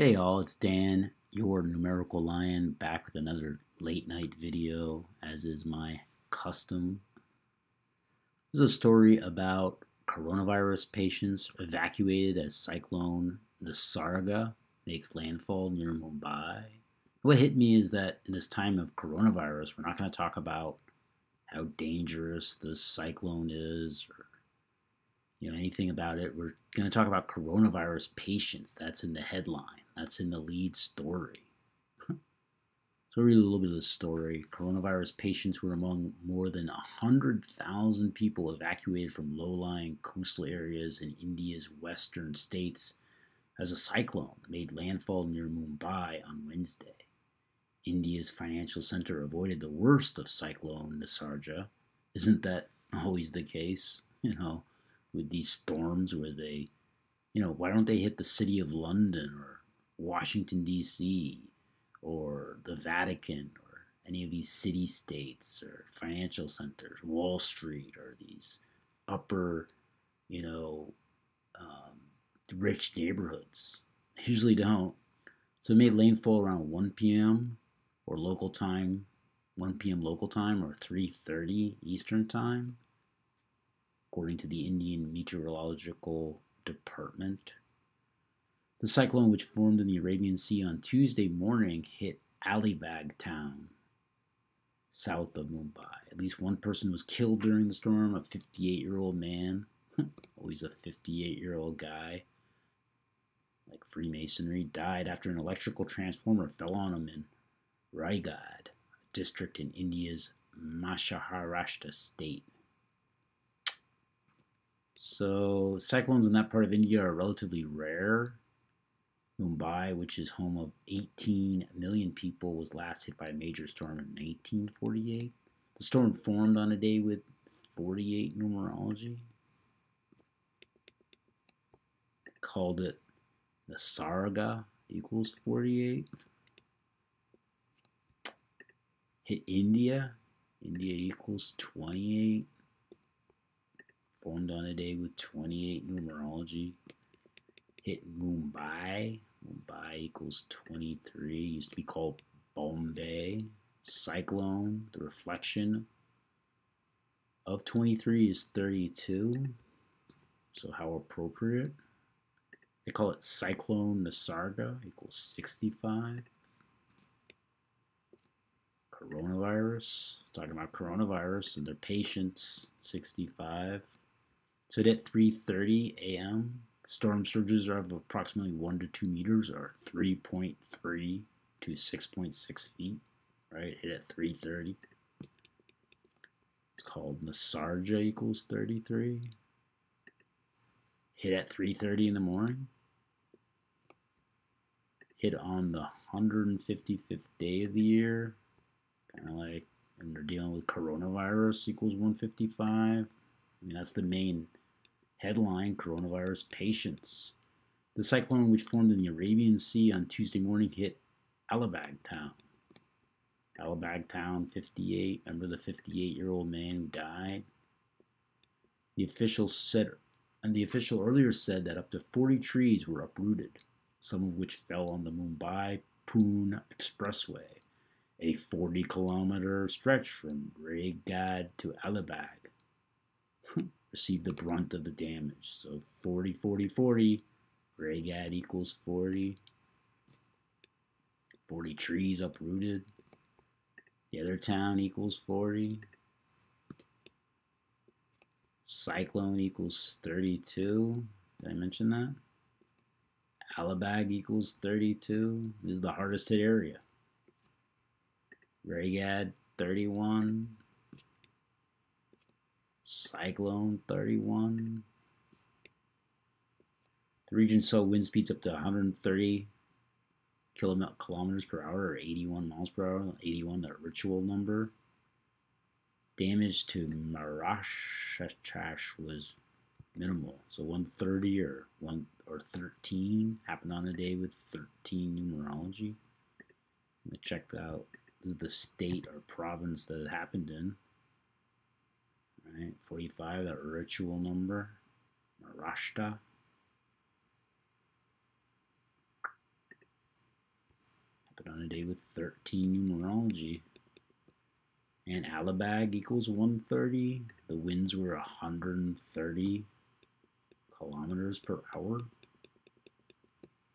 Hey all, it's Dan, your numerical lion, back with another late night video, as is my custom. This is a story about coronavirus patients evacuated as Cyclone Nisarga makes landfall near Mumbai. What hit me is that in this time of coronavirus, we're not going to talk about how dangerous the cyclone is or you know anything about it. We're going to talk about coronavirus patients. That's in the headline. That's in the lead story. so read a little bit of the story. Coronavirus patients were among more than 100,000 people evacuated from low-lying coastal areas in India's western states as a cyclone made landfall near Mumbai on Wednesday. India's financial center avoided the worst of Cyclone Nisarga. Isn't that always the case? You know, with these storms where they, you know, why don't they hit the city of London or Washington, D.C., or the Vatican, or any of these city states or financial centers, Wall Street, or these upper, you know, um, rich neighborhoods? They usually don't. So it made landfall around 1 p.m. or local time, 1 p.m. local time or 3:30 Eastern time, according to the Indian Meteorological Department. The cyclone, which formed in the Arabian Sea on Tuesday morning, hit Alibag town south of Mumbai. At least one person was killed during the storm, a 58 year old man. Always a 58 year old guy. Like Freemasonry, died after an electrical transformer fell on him in Raigad, a district in India's Maharashtra state. So, cyclones in that part of India are relatively rare. Mumbai, which is home of 18 million people, was last hit by a major storm in 1948. The storm formed on a day with 48 numerology. Called it Nisarga equals 48. Hit India. India equals 28. Formed on a day with 28 numerology. Hit Mumbai. Mumbai equals 23. Used to be called Bombay. Cyclone. The reflection of 23 is 32. So how appropriate. They call it Cyclone Nisarga equals 65. Coronavirus, talking about coronavirus and their patients, 65. So at 3.30 a.m., storm surges are of approximately 1 to 2 meters or 3.3 to 6.6 feet, right? Hit at 3.30. It's called Nisarga equals 33. Hit at 3.30 in the morning. Hit on the 155th day of the year. Kind of like when they're dealing with coronavirus equals 155. I mean, that's the main headline coronavirus patients. The cyclone, which formed in the Arabian Sea on Tuesday morning, hit Alibag town. Alibag town, 58. Remember the 58 year old man who died? The official said, and the official earlier said that up to 40 trees were uprooted, some of which fell on the Mumbai Pune Expressway, a 40 kilometer stretch from Raigad to Alibag receive the brunt of the damage. So 40, 40, 40. Raigad equals 40. 40 trees uprooted. The other town equals 40. Cyclone equals 32. Did I mention that? Alibag equals 32. This is the hardest hit area. Raigad 31. Cyclone 31. The region saw wind speeds up to 130 kilometers per hour or 81 miles per hour. 81, that ritual number. Damage to Maharashtra was minimal. So 130 or 1 or 13 happened on a day with 13 numerology. Let me check out. The state or province that it happened in. Right, 45, that ritual number, Maharashtra. a day with 13 numerology. And Alibag equals 130. The winds were 130 kilometers per hour.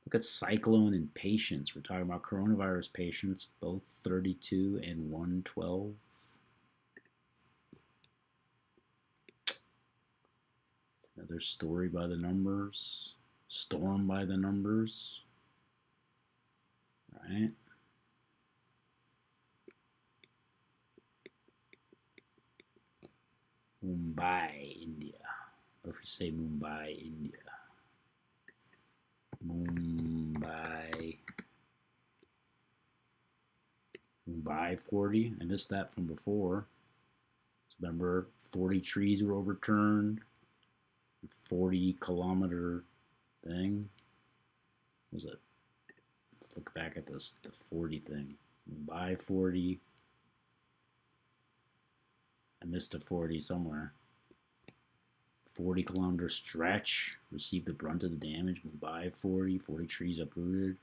Look at cyclone and patients. We're talking about coronavirus patients, both 32 and 112. Story by the numbers. Storm by the numbers. Right? Mumbai, India. What if we say Mumbai, India? Mumbai. Mumbai 40. I missed that from before. Remember, 40 trees were overturned. 40 kilometer thing. What was it? Let's look back at this the 40 thing. By 40. I missed a 40 somewhere. 40 kilometer stretch received the brunt of the damage. Mumbai 40, 40 trees uprooted.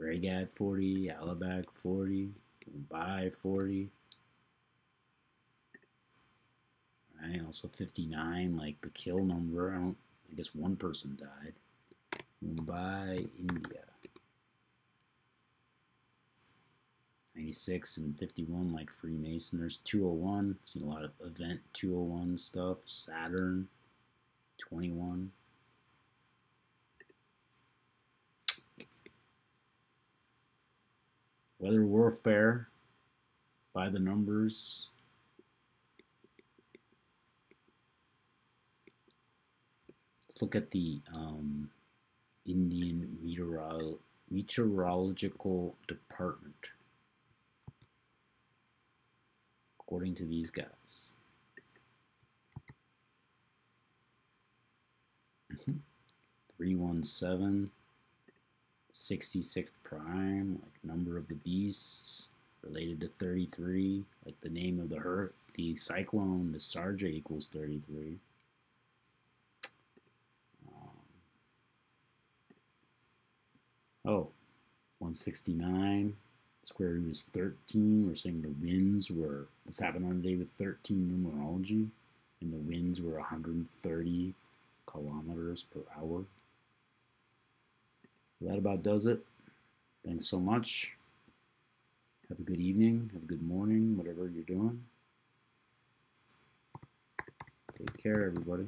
Raigad 40, Alibag 40, Mumbai 40. Right, also 59, like the kill number. I don't. I guess one person died. Mumbai, India. 96 and 51 like Freemason. There's 201. Seen a lot of event 201 stuff. Saturn 21. Weather warfare by the numbers. Look at the um, Indian Meteorolo Meteorological Department according to these guys. Mm-hmm. 317, 66th prime, like number of the beasts, related to 33, like the name of the hurt, the cyclone, Nisarga equals 33. Oh, 169, square root is 13. We're saying the winds were, this happened on a day with 13 numerology, and the winds were 130 kilometers per hour. That about does it. Thanks so much. Have a good evening, have a good morning, whatever you're doing. Take care, everybody.